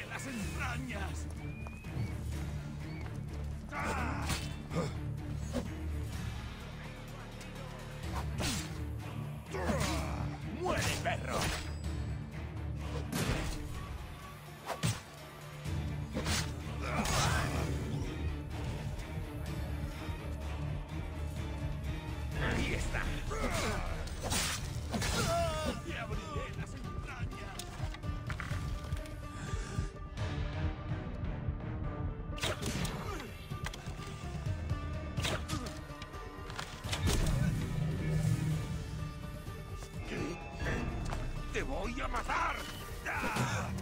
de las entrañas. voy a matar.